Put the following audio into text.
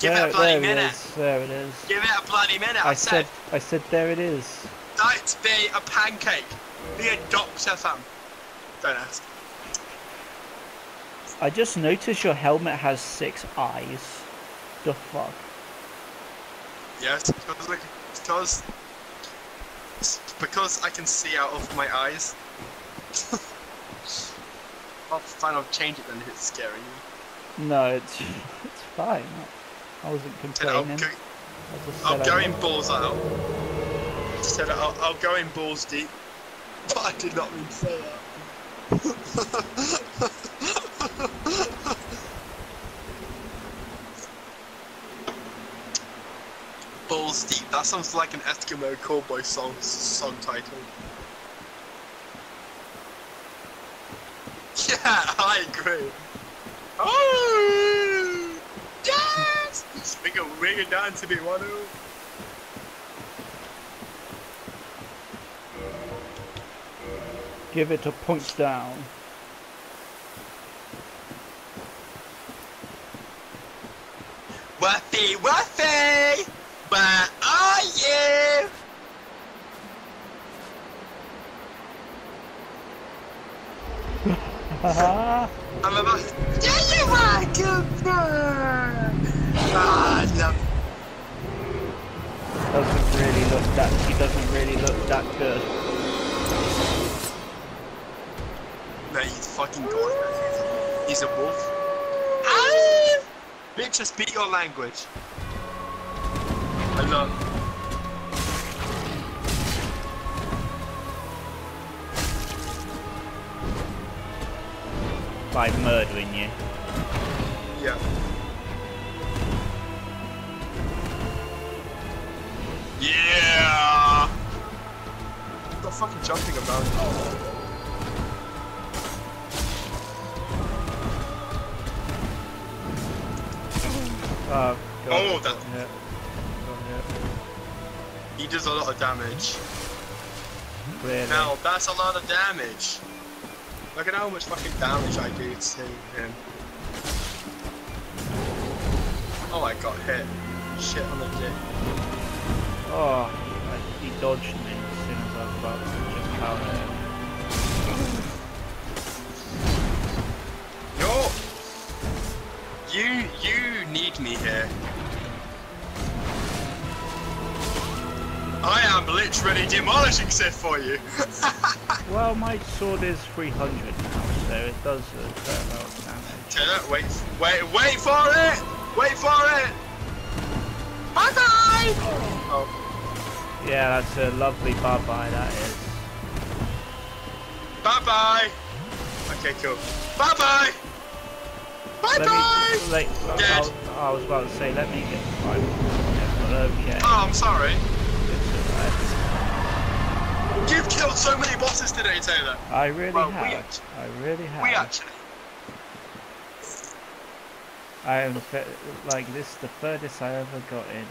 Give there, it a bloody there minute. it is. There it is. Give it a bloody minute. I, I said, I said, there it is. Don't be a pancake. Be a doctor, fam. Don't ask. I just noticed your helmet has six eyes. The fuck? Yes, because because it's because I can see out of my eyes. I'll fine. I'll change it then if it's scaring you. No, it's it's fine. I wasn't Said I'll complaining. go, I just I'll go I- in balls out. Said I'll, I'll go in balls deep. But I did not mean to say that. balls deep. That sounds like an Eskimo cowboy song song title. Yeah, I agree. Oh, yes! Swing a ring and dance if you want to. Give it a point down. Wuffy, Wuffy! Where are you? Haha. I'm about. Yeah, you are, good Ah, I love. Doesn't really look that. He doesn't really look that good. No, he's fucking gone. He's a wolf. Ah! Bitch, just speak your language. I love. By murdering you. Yeah. Yeah! Stop fucking jumping about. Uh, oh, God. Oh, that- got hit. He does a lot of damage. Mm-hmm. Really. Now, that's a lot of damage. Look at how much fucking damage I do to him. Oh, I got hit. Shit on the dick. Oh, he, he dodged me about to just counter him. Yo! You, you need me here. I am literally demolishing Sif for you. Well, my sword is 300 now, so it does a fair amount of damage. Taylor, wait, wait, wait for it! Wait for it! Bye bye! Oh, Yeah, that's a lovely bye-bye, that is. bye bye! Okay, cool. Bye bye! Bye-bye! I, Dead. I, I was about to say, let me get the final okay. Oh, I'm sorry. You've killed so many bosses today, Taylor. I really Well, we have. I really have. We actually. I am like this is the furthest I ever got in